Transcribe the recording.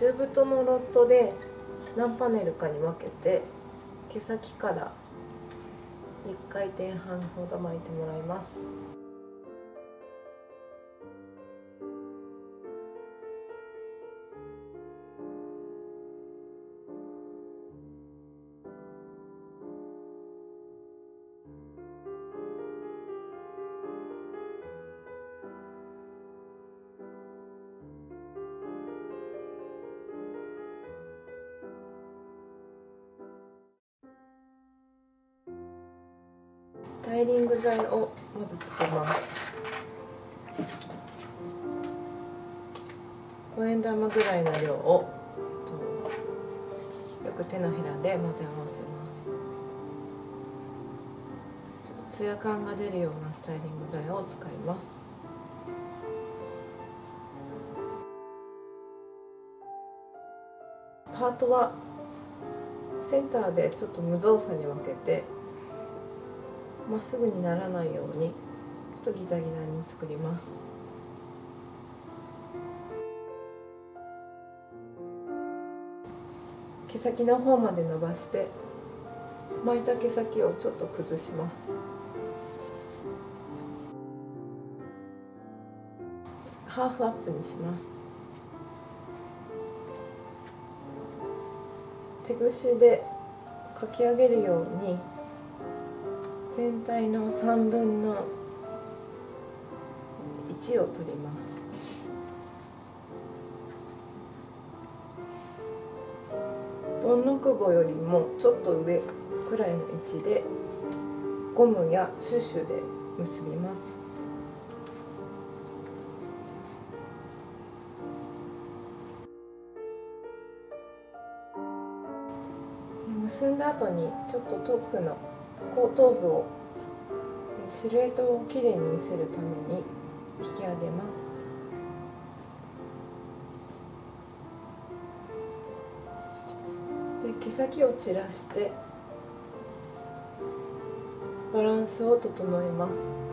中太のロットで何パネルかに分けて毛先から1回転半ほど巻いてもらいます。スタイリング剤をまずつけます5円玉ぐらいの量をよく手のひらで混ぜ合わせますちょっとツヤ感が出るようなスタイリング剤を使います。パートはセンターでちょっと無造作に分けてまっすぐにならないようにちょっとギザギザに作ります。毛先の方まで伸ばして巻いた毛先をちょっと崩します。ハーフアップにします。手ぐしでかき上げるように全体の3分の1を取ります。ボンノクボよりもちょっと上くらいの位置でゴムやシュッシュで結びます。結んだ後にちょっとトップの後頭部をシルエットをきれいに見せるために引き上げます。で毛先を散らしてバランスを整えます。